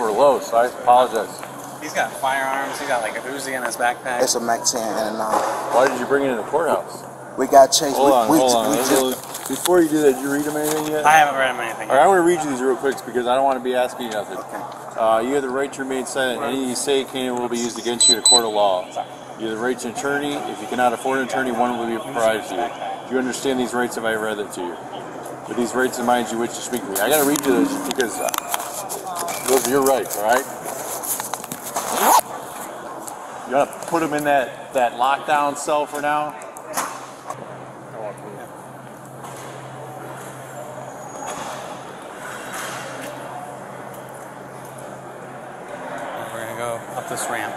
We're low, so I apologize. He's got firearms. He's got like a Uzi in his backpack. It's a Mac 10 and a 9. Why did you bring it in the courthouse? We got chased. Hold we, on, we, hold ju- on. we just, look- Before you do that, did you read them anything yet? I haven't read him anything. All right, I want to read you these real quick because I don't want to be asking you nothing. Uh, you have the right to remain silent. Anything you say can and will be used against you in a court of law. You have the right to an attorney. If you cannot afford an attorney, one will be provided to you. Do you understand these rights if I read it to you? With these rights in mind, you wish to speak to me. I got to read you this because uh, are your rights, all right? You got to put them in that, that lockdown cell for now. We're gonna go up this ramp.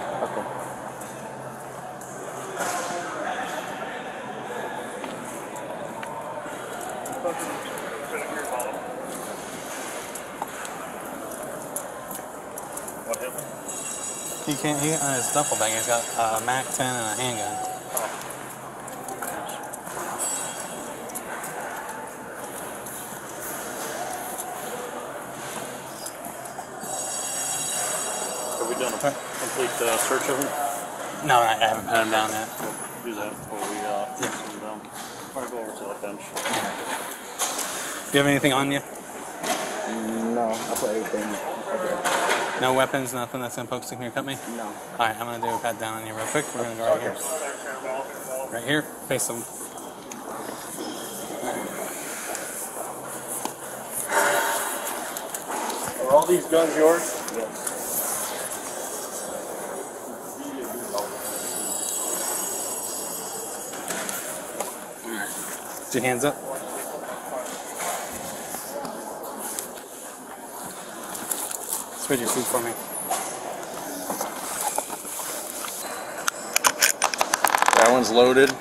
okay. He can't. He on his duffel bag. He's got a Mac 10 and a handgun. Have we done a complete uh, search of him? No, I haven't put him down yet. Do that before we uh, Yeah. sit him down. All right, go over to that bench. Do you have anything on you? No, I put everything. Okay. No weapons, nothing that's gonna poke, stick me, or cut me. No. All right, I'm gonna do a pat down on you real quick. We're gonna go right here. Right here, face them. Are all these guns yours? Yes. Put your hands up. Spread your feet for me. That one's loaded.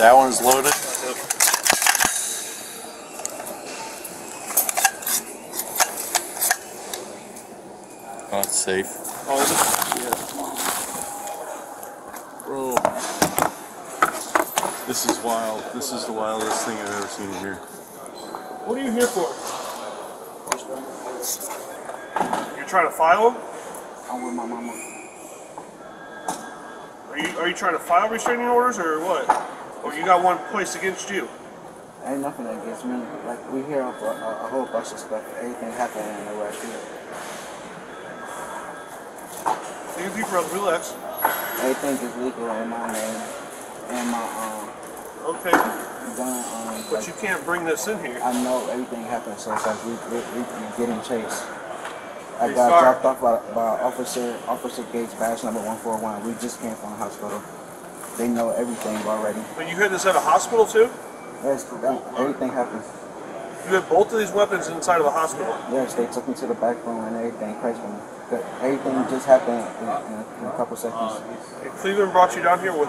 That one's loaded. Oh, it's safe. All of Bro. This is wild. This is the wildest thing I've ever seen in here. What are you here for? You're trying to file them? I'm with my mama. Are you are you trying to file restraining orders or what? Or you got one placed against you? Ain't nothing against me. Like, we hear of a, a, a whole bunch of stuff. Everything happening in the West here. Take a deep relax. Everything is legal in my name. And my, um, Okay, gun, um, but like, you can't bring this in here. I know everything happens, so it's like we, we, we, we getting chased. I got dropped off by, by Officer Officer Gates, badge number 141. We just came from the hospital. They know everything already. But you had this at a hospital too? Yes, everything happens. You had both of these weapons inside of the hospital. Yes, they took me to the back room and everything, crazy. But everything just happened in, in, a, in a couple seconds. And Cleveland brought you down here with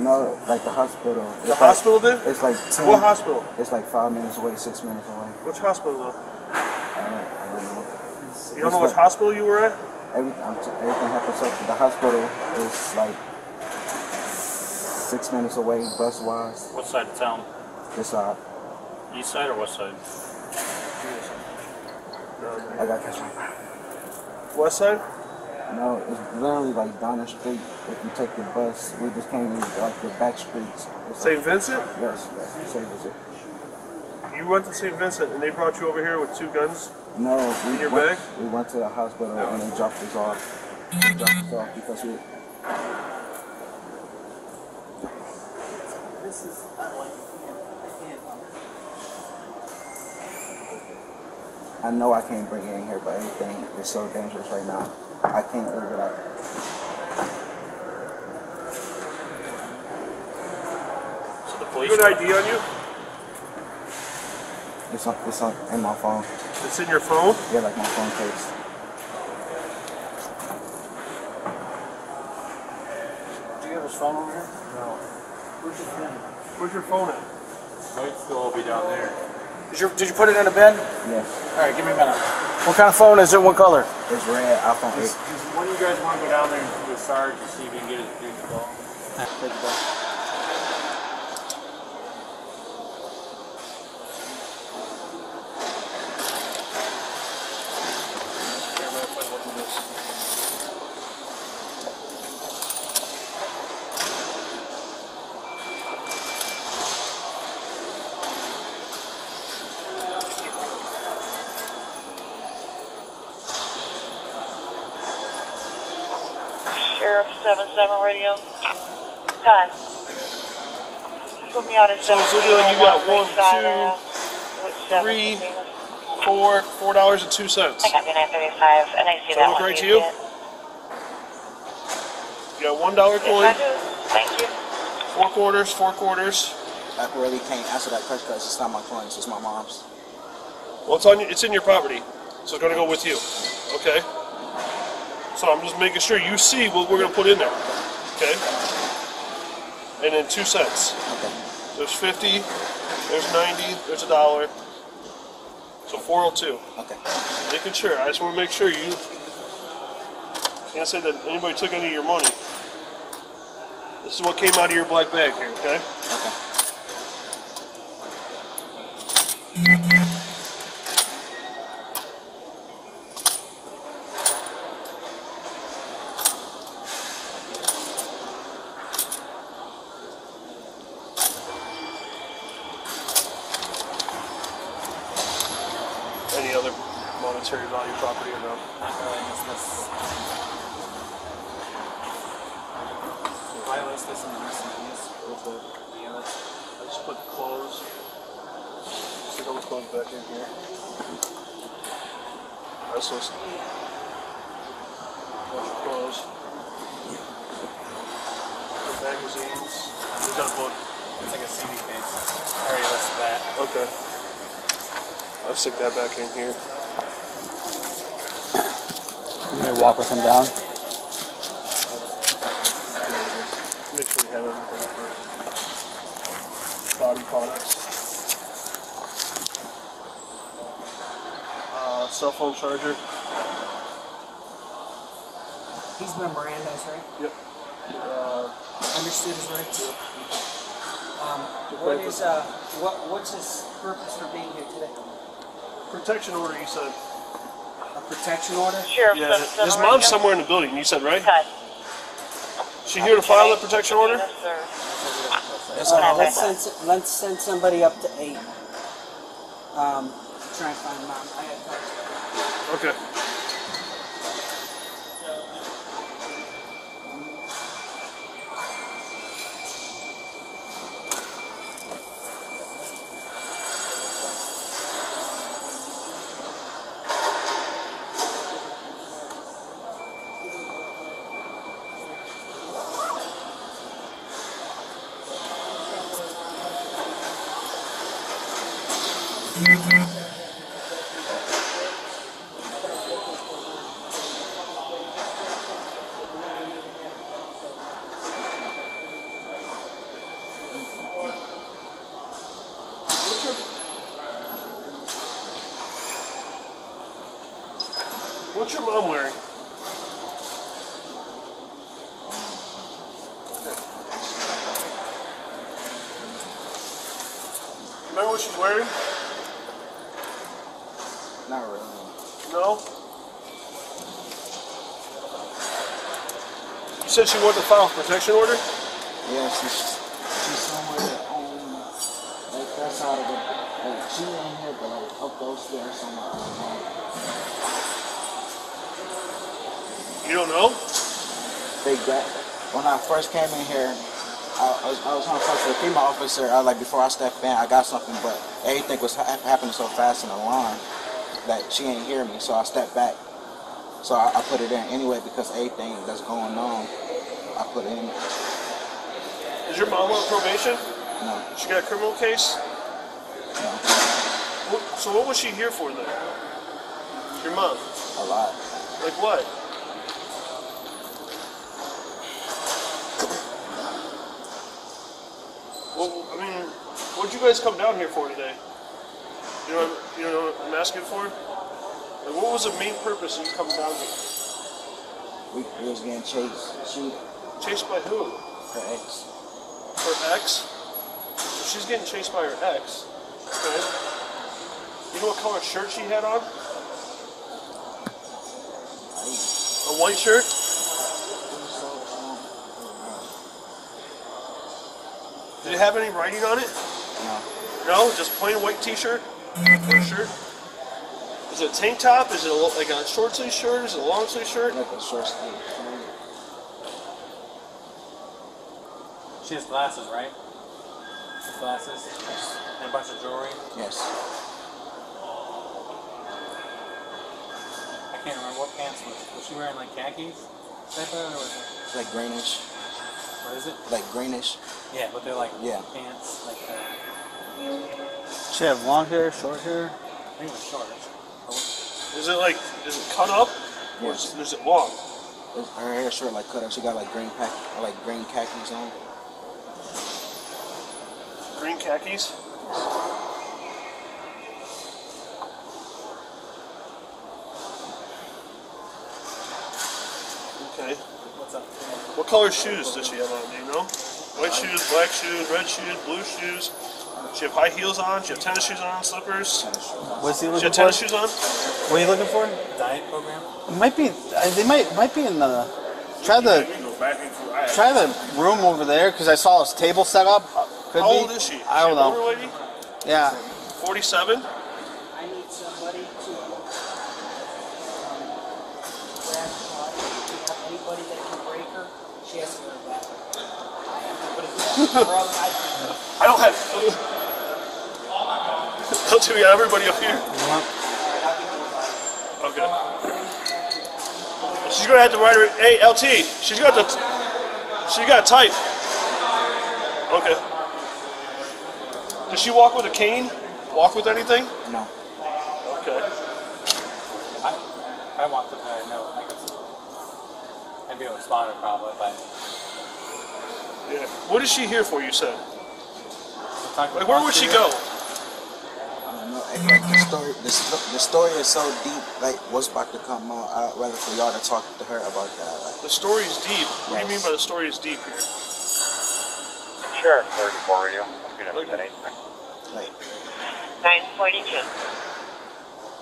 No, like the hospital. It's the like- hospital did? It's like 10, What hospital? It's like five minutes away, six minutes away. Which hospital though? I don't, I don't know. You don't know which hospital you were at? Everything, everything happens. So the hospital is like six minutes away, bus wise. What side of town? This side. East side or west side? I got this one. West side? No, it's literally like down the street. If you take the bus, we just came in like the back streets. It's like, St. Vincent? yes, yes, same as it. You went to St. Vincent and they brought you over here with two guns? No, we In your went, bag? we went to the hospital and they dropped us off. They dropped us off because we. I know I can't bring it in here, but everything is so dangerous right now. I can't live without. So the You police. have an ID on you? It's on, it's on in my phone. It's in your phone? Yeah, like my phone case. Do you have his phone over here? Where's your phone at? Might still all be down there. Is your, did you put it in a bin? Yes. All right, give me a minute. What kind of phone is it? What color? It's red, iPhone 8. Does one of you guys want to go down there and do a Sarge and see if you can get his big call? Sheriff 77 radio. Time. Put me out at So, 7. so you got one, two, uh, three, Four, four dollars and two cents. I got you 935, and I see Does that that look one. right to you? see? You got one dollar Yes, coin, I do. Thank you. four quarters, four quarters. I really can't answer that question because it's not my coins, it's my mom's. Well, it's on. It's in your property, so it's gonna go with you. Okay. So I'm just making sure you see what we're gonna put in there. Okay. And then two cents. Okay. There's fifty. There's ninety. There's a dollar. So 402. Okay. Making sure. I just want to make sure you can't say that anybody took any of your money. This is what came out of your black bag here. Okay. Okay. Any other monetary value property or no? If I list this in the miscellaneous with the, the I just put clothes. Stick all the clothes back in here. That's just bunch of clothes. The magazines. Got a book. it's like a CD case. I already listed that. Okay. I'll stick that back in here. You gonna walk with him down? Make sure we have everything for body products. Uh, cell phone charger. He's been Mirandized, right? Yep. Uh, Understood his rights. Um, what is uh, what what's his purpose for being here today? protection order, you said. A protection order? Sheriff Yeah, 77 his radio. mom's somewhere in the building, you said, right? Time. She here to file the protection order? Yes, sir. Uh, let's send s- let's send somebody up to eight. Um, try and find mom. I got to Okay. Your mom wearing? Remember what she's wearing? Not really. No? You said she wanted to file protection order? Yeah, she's, she's somewhere on, like, that side of the, like, she ain't here, but like, up those stairs somewhere. You don't know? They got, when I first came in here, I, I was, I was on the phone with a female officer, I, like, before I stepped in, I got something, but everything was ha- happening so fast in the line that she ain't hear me, so I stepped back. So I, I put it in anyway because everything that's going on, I put it in. Is your mom on probation? No, She got a criminal case? no, What, so what was she here for then? Your mom? a lot. Like what? Well, I mean, what'd you guys come down here for today? You know, what- you know what I'm asking for? Like, what was the main purpose of you coming down here? We, we was getting chased, shoot Chased by who? her ex. Her ex? So she's getting chased by her ex. Okay. You know what color shirt she had on? A white shirt? Did it have any writing on it? No, No, just plain white t-shirt or shirt. Is it a tank top? Is it a, like a short sleeve shirt? Is it a long sleeve shirt? like a short sleeve. She has glasses, right? Glasses. And a bunch of jewelry. Yes. I can't remember what pants was. Was she wearing like khakis? Type of, or was it, Like greenish. What is it? Like greenish. Yeah, but they're like Yeah. pants, like uh, She have long hair, short hair. I think it was short. Is it like is it cut up or is, is it long? Her hair short like cut up. She got like green pack, like green khakis on. Green khakis. Okay. What's? What color shoes does she have on? Do you know? White shoes, black shoes, red shoes, blue shoes. She have high heels on. She have tennis shoes on, slippers. What's he She looking have for? tennis shoes on. What are you looking for? Diet program? It might be. uh, They might might be in the. Try the try the room over there because I saw his table set up. Could How be. old is she? I don't she an know. lady? Yeah. Forty-seven. I need somebody to um, grab Claudia. Anybody that can break her, she has to go back. I don't have. Don't you got everybody up here? Okay. She's gonna have to write her. Hey, LT. She's got to. She got type. Okay. Does she walk with a cane? Walk with anything? No. Okay. I, I want to uh, know. I guess. I'd be able to spot her probably, but. Yeah. What is she here for? You said. Like, where would she go? I don't know. It's like the story, the, the story is so deep. Like what's about to come uh, out? I'd rather for y'all to talk to her about that. Like, The story is deep. What do you mean by the story is deep here? Sure. 34 radio. Unit Okay. 10 like 942.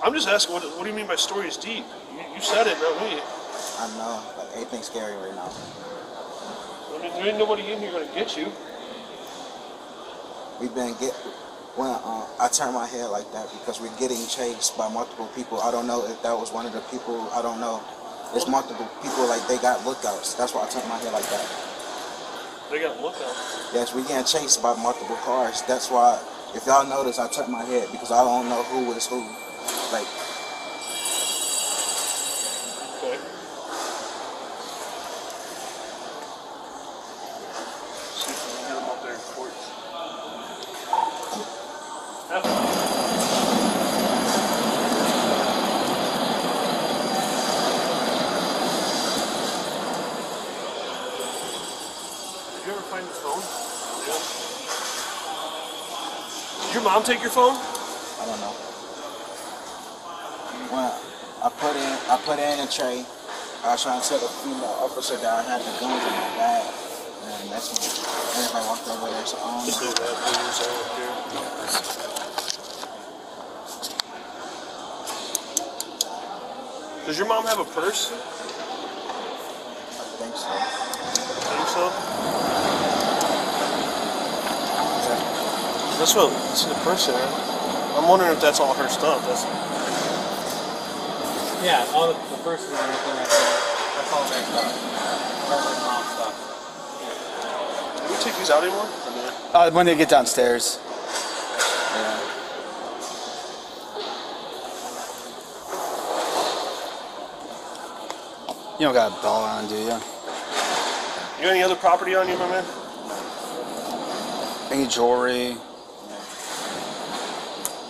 I'm just asking. What, what do you mean by story is deep? You, you said it, not me. I know. Like everything's scary right now. There ain't nobody in here gonna get you. We've been get when uh, I turn my head like that because we're getting chased by multiple people. I don't know if that was one of the people. I don't know. It's multiple people. Like they got lookouts. That's why I turn my head like that. They got lookouts. Yes, we getting chased by multiple cars. That's why, if y'all notice, I turn my head because I don't know who is who. Like, Okay. See if we can get them up there in court. Did you ever find his phone? Yeah. Did your mom take your phone? I don't know. When I put in, I put in a tray. I was trying to tell the female officer that I had the guns in my bag, and that's when everybody walked over there. So I don't know. Does your mom have a purse? I think so. I think so. That's what it's the person. I'm wondering if that's all her stuff. That's Yeah, all the, the purses and everything like that. That's all their stuff. All their mom stuff. do we take these out anymore? Uh, when they get downstairs. You don't got a ball on, do you? You got any other property on you, my man? Any jewelry?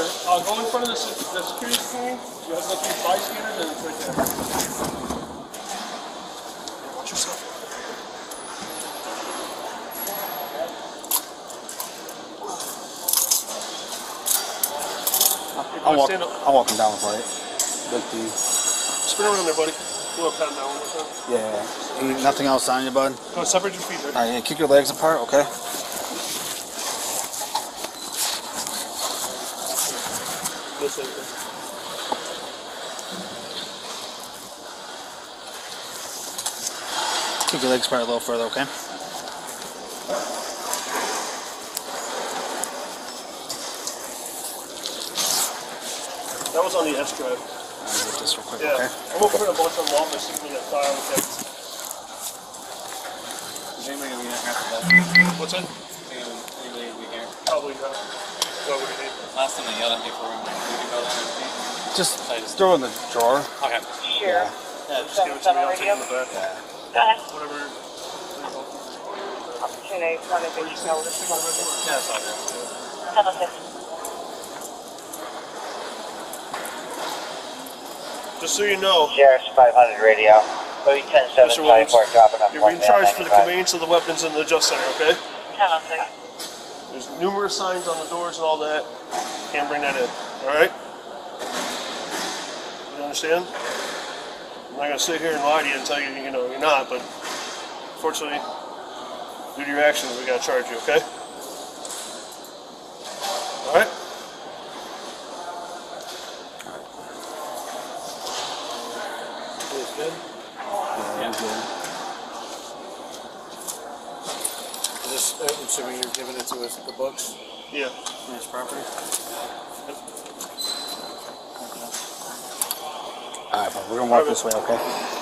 there. Uh, go in front of the, the security screen. You have to look through five scanners and it's right there. Watch yourself. I'm, walk, Stand up. I'm walking down for it. Look the, Spin around there, buddy. You want to pat him down one more time? yeah. Ain't nothing else on you, bud. Go separate your feet there. All right, yeah, kick your legs apart, okay? Kick your legs apart a little further, okay? That was on the S drive. I'll get this real quick, Yeah. okay? I'm gonna print a bunch of them off and see if we can with that. Is anybody gonna be here after that? What's that? Anybody will be here? Probably not. What would it be? Last time they yelled at me for we can go down and. Just throw it in the drawer. Okay. Sheriff, Yeah, just give it to me. I'll take it in the back. Go ahead. Whatever. Opportunity, one of these notice. Yeah, that's all good. Hamilton. Just so you know, Sheriff's 500 radio. Louis Mr. 107 Williams, 24 dropping off you're one being male charged for the 95. conveyance of the weapons in the Justice Center, okay? Hamilton. There's numerous signs on the doors and all that. Can't bring that in, alright? You understand? Not gonna sit here and lie to you and tell you, you know, you're not, but unfortunately, due to your actions, we gotta charge you, okay? Alright? It's good. Yeah, good. This, uh, so you're giving it to us, the books, Yeah. and his property? All right, bud, we're gonna walk this way, okay?